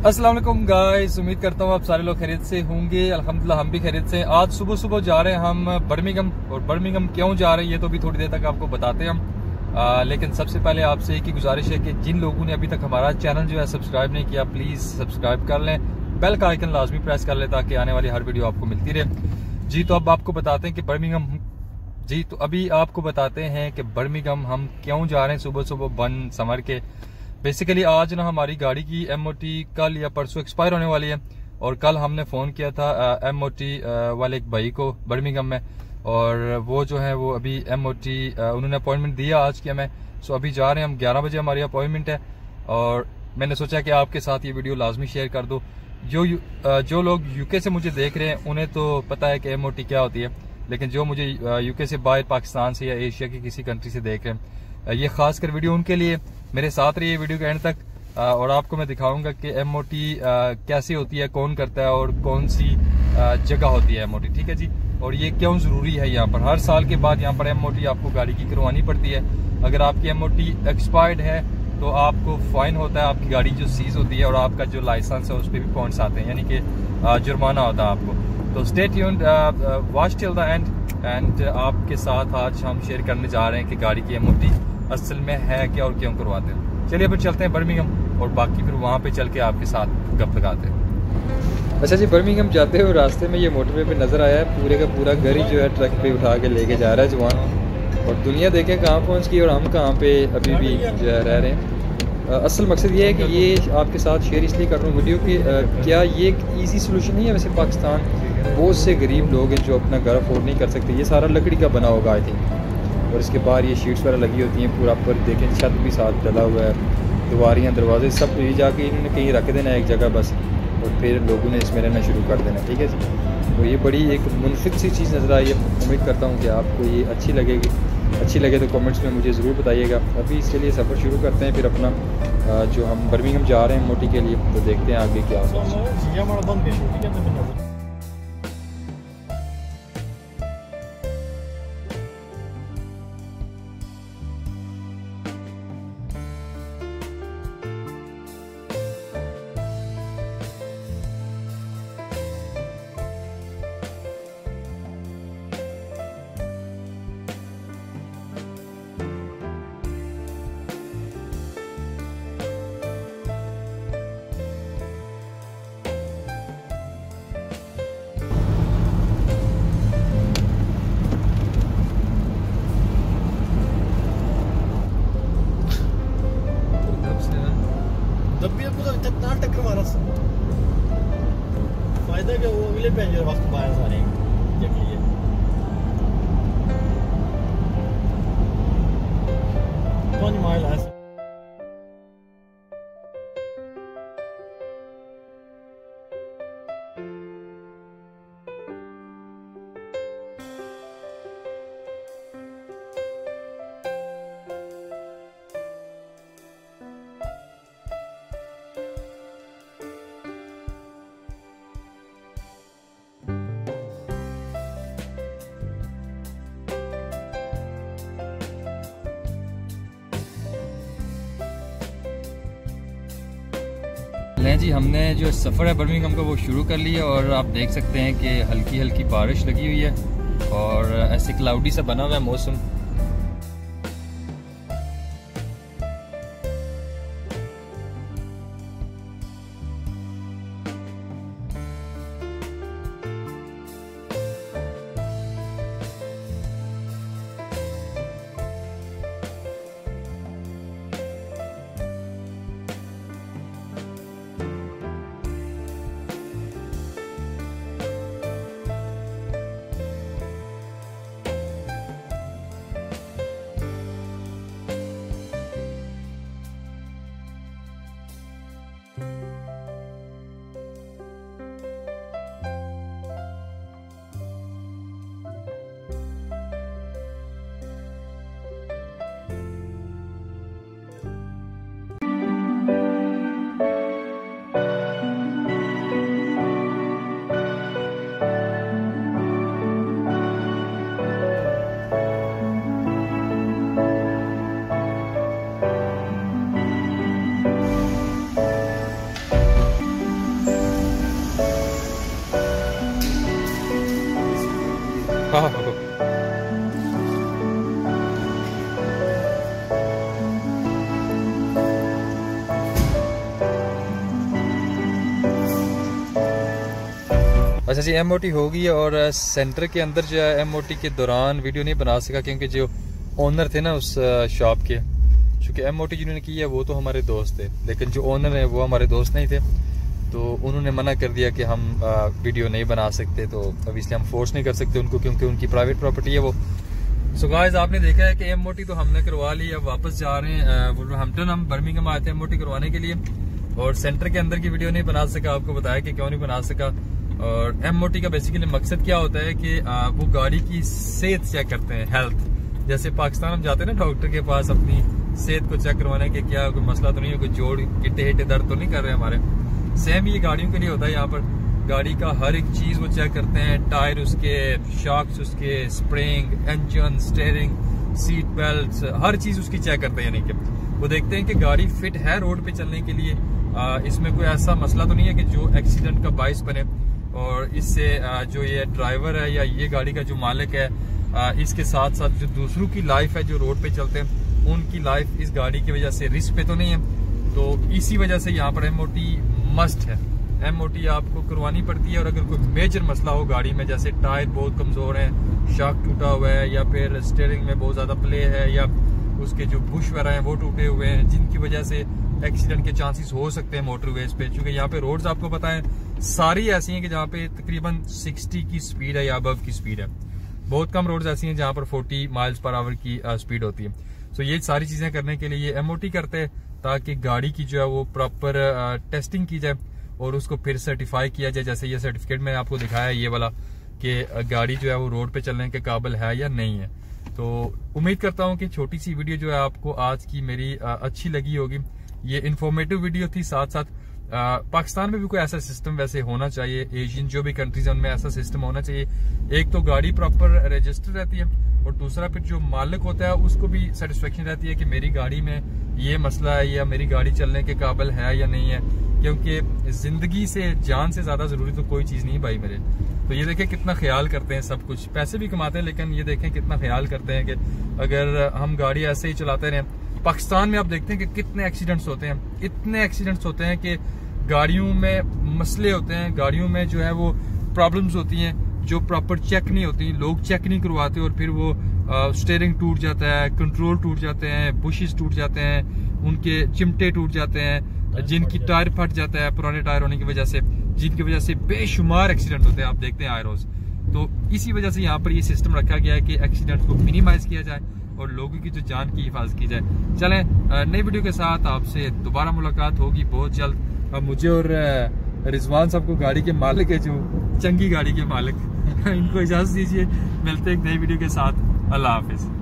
वालेकुम गाइस उम्मीद करता हूँ आप सारे लोग खरीद से होंगे। अल्हम्दुलिल्लाह हम भी खरीद से आज सुबह सुबह जा रहे हैं हम बर्मिंगम और बर्मिंगम क्यों जा रहे हैं ये तो भी थोड़ी देर तक आपको बताते हैं हम। आ, लेकिन सबसे पहले आपसे एक ही गुजारिश है कि जिन लोगों ने अभी तक हमारा चैनल जो है सब्सक्राइब नहीं किया प्लीज़ सब्सक्राइब कर लें। बेल का आइकन लाजमी प्रेस कर लें ताकि आने वाली हर वीडियो आपको मिलती रहे। जी तो अब आपको बताते हैं कि बर्मिंगम जी तो अभी आपको बताते हैं कि बर्मिंगम हम क्यों जा रहे हैं सुबह सुबह बन समर के। बेसिकली आज ना हमारी गाड़ी की एमओटी कल या परसों एक्सपायर होने वाली है और कल हमने फ़ोन किया था एमओटी वाले एक भाई को बर्मिंगम में और वो जो है वो अभी एमओटी उन्होंने अपॉइंटमेंट दिया आज की हमें। सो अभी जा रहे हैं हम, ग्यारह बजे हमारी अपॉइंटमेंट है और मैंने सोचा कि आपके साथ ये वीडियो लाजमी शेयर कर दो। जो जो लोग यूके से मुझे देख रहे हैं, उन्हें तो पता है कि एमओटी क्या होती है, लेकिन जो मुझे यूके से बाहर पाकिस्तान से या एशिया की किसी कंट्री से देख रहे हैं ये खास कर वीडियो उनके लिए, मेरे साथ रहिए वीडियो के एंड तक और आपको मैं दिखाऊँगा कि एमओटी कैसे होती है, कौन करता है और कौन सी जगह होती है एमओटी ठीक है जी? और ये क्यों ज़रूरी है यहाँ पर? हर साल के बाद यहाँ पर एमओटी आपको गाड़ी की करवानी पड़ती है। अगर आपकी एमओटी एक्सपायर्ड है तो आपको फाइन होता है, आपकी गाड़ी जो सीज होती है और आपका जो लाइसेंस है, उस पर भी पॉइंट्स आते हैं, यानी कि जुर्माना होता है आपको। तो स्टेट यून watch till the end and आपके साथ आज हम शेयर करने जा रहे हैं कि गाड़ी की एमओटी असल में है क्या और क्यों करवाते हैं? चलिए फिर चलते हैं बर्मिंगम और बाकी फिर वहाँ पे चल के आपके साथ गप लगाते हैं। अच्छा जी, बर्मिंगम जाते हुए रास्ते में ये मोटरवे पे नज़र आया है, पूरे का पूरा घर ही जो है ट्रक पे उठा के लेके जा रहा है जवान। और दुनिया देखे कहाँ पहुँच गई और हम कहाँ पे अभी भी जो है रह रहे हैं। असल मकसद ये है कि ये आपके साथ शेयर इसलिए कर रहा हूँ वीडियो कि क्या ये एक ईजी सोलूशन नहीं है? वैसे पाकिस्तान बहुत से गरीब लोग हैं जो अपना घर अफोर्ड नहीं कर सकते। ये सारा लकड़ी का बना होगा आई थिंक और इसके बाहर ये शीट्स वगैरह लगी होती हैं पूरा पर देखें, छत भी साथ डला हुआ है, दीवारियाँ, दरवाजे सब ये जाके इन्होंने कहीं रख देना एक जगह बस, और फिर लोगों ने इसमें रहना शुरू कर देना, ठीक है जी? तो ये बड़ी एक मुनफिक सी चीज़ नज़र आई है, उम्मीद करता हूँ कि आपको ये अच्छी लगेगी। अच्छी लगे तो कमेंट्स में मुझे ज़रूर बताइएगा। अभी इसके लिए सफ़र शुरू करते हैं, फिर अपना जो हम बर्मिंगम जा रहे हैं मोटी के लिए तो देखते हैं आगे क्या फ़ायदा क्या वो अगले पैंजर वक्त बाहर सारे जगह पाँच लें जी, हमने जो सफ़र है बर्मिंगम का वो शुरू कर लिया और आप देख सकते हैं कि हल्की हल्की बारिश लगी हुई है और ऐसे क्लाउडी सा बना हुआ है मौसम। अच्छा जी एम होगी और सेंटर के अंदर जो है एमओटी के दौरान वीडियो नहीं बना सका क्योंकि जो ओनर थे ना उस शॉप के, चूँकि एम ओ टी जिन्होंने की है वो तो हमारे दोस्त थे, लेकिन जो ओनर है वो हमारे दोस्त नहीं थे। तो उन्होंने मना कर दिया कि हम वीडियो नहीं बना सकते तो अब इसलिए हम फोर्स नहीं कर सकते उनको क्योंकि उनकी प्राइवेट प्रॉपर्टी है वो। सो so गाइस आपने देखा है कि एम तो हमने करवा ली, अब वापस जा रहे हैं हमटन हम बर्मिंगम आए थे एम करवाने के लिए। और सेंटर के अंदर की वीडियो नहीं बना सका, आपको बताया कि क्यों नहीं बना सका। और एम का बेसिकली मकसद क्या होता है कि वो गाड़ी की सेहत चेक करते हैं हेल्थ जैसे पाकिस्तान हम जाते हैं ना डॉक्टर के पास अपनी सेहत को चेक करवाने के क्या कोई मसला तो नहीं है कोई जोड़ गिट्टे हिट्टे दर्द तो नहीं कर रहे हमारे? सेम ये गाड़ियों के लिए होता है यहाँ पर। गाड़ी का हर एक चीज़ वो चेक करते हैं टायर उसके शॉक्स उसके spring engine steering seat belt हर चीज़ उसकी चेक करते हैं यानी कि। वो देखते हैं कि गाड़ी फिट है रोड पे चलने के लिए। आ, इसमें कोई ऐसा मसला तो नहीं है कि जो एक्सीडेंट का बाइस बने। और इससे जो ये ड्राइवर है या ये गाड़ी का जो मालिक है इसके साथ साथ जो दूसरों की लाइफ है, जो रोड पे चलते हैं, उनकी लाइफ इस गाड़ी की वजह से रिस्क पे तो नहीं है। तो इसी वजह से यहाँ पर एमओटी मस्ट है। एमओटी आपको करवानी पड़ती है और अगर कोई मेजर मसला हो गाड़ी में, जैसे टायर बहुत कमज़ोर है शाक टूटा हुआ है, या फिर स्टेयरिंग में बहुत ज़्यादा प्ले है, या उसके जो बुश वगैरह हैं, वो टूटे हुए हैं, जिनकी वजह से एक्सीडेंट के चांसेस हो सकते हैं मोटरवेज पे। क्योंकि यहाँ पे रोड्स आपको पता है सारी ऐसी हैं कि जहाँ पे तकरीबन 60 की स्पीड है या अबव की स्पीड है। बहुत कम रोड्स ऐसी हैं जहाँ पर 40 माइल्स पर आवर की स्पीड होती है। सो ये सारी चीज़ें करने के लिए ये एमओटी करते हैं ताकि गाड़ी की जो है वो प्रॉपर टेस्टिंग की जाए और उसको फिर सर्टिफाई किया जाए। जैसे ये सर्टिफिकेट मैंने आपको दिखाया ये वाला कि गाड़ी जो है वो रोड पे चलने के काबिल है या नहीं है। तो उम्मीद करता हूँ कि छोटी सी वीडियो जो है आपको आज की मेरी अच्छी लगी होगी। ये इन्फॉर्मेटिव वीडियो थी साथ साथ पाकिस्तान में भी कोई ऐसा सिस्टम वैसे होना चाहिए? एशियन जो भी कंट्रीज़ है, उनमें ऐसा सिस्टम होना चाहिए। एक तो गाड़ी प्रॉपर रजिस्टर रहती है और दूसरा फिर जो मालिक होता है, उसको भी सेटिस्फेक्शन रहती है कि मेरी गाड़ी में ये मसला है या मेरी गाड़ी चलने के काबिल है या नहीं है। क्योंकि ज़िंदगी से, जान से ज़्यादा ज़रूरी तो कोई चीज़ नहीं भाई मेरे। तो ये देखें कितना ख्याल करते हैं सब कुछ। पैसे भी कमाते हैं, लेकिन ये देखें कितना ख्याल करते हैं कि अगर हम गाड़ी ऐसे ही चलाते रहे। पाकिस्तान में आप देखते हैं कि कितने एक्सीडेंट्स होते हैं। इतने एक्सीडेंट्स होते हैं कि गाड़ियों में मसले होते हैं गाड़ियों में जो है वो प्रॉब्लम्स होती हैं जो प्रॉपर चेक नहीं होती लोग चेक नहीं करवाते और फिर वो स्टेयरिंग टूट जाता है कंट्रोल टूट जाते हैं बुशेस टूट जाते हैं उनके चिमटे टूट जाते हैं जिनकी टायर फट जाता है पुराने टायर होने की वजह से जिनकी वजह से बेशुमार एक्सीडेंट होते हैं आप देखते हैं आए रोज तो इसी वजह से यहाँ पर ये सिस्टम रखा गया है कि एक्सीडेंट को मिनिमाइज किया जाए और लोगों की जो जान की हिफाजत की जाए। चलें नई वीडियो के साथ आपसे दोबारा मुलाकात होगी बहुत जल्द। अब मुझे और रिजवान साहब को गाड़ी के मालिक है जो चंगी गाड़ी के मालिक। इनको इजाज़त दीजिए। मिलते हैं एक नई वीडियो के साथ। अल्लाह हाफिज़।